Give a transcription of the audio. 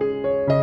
you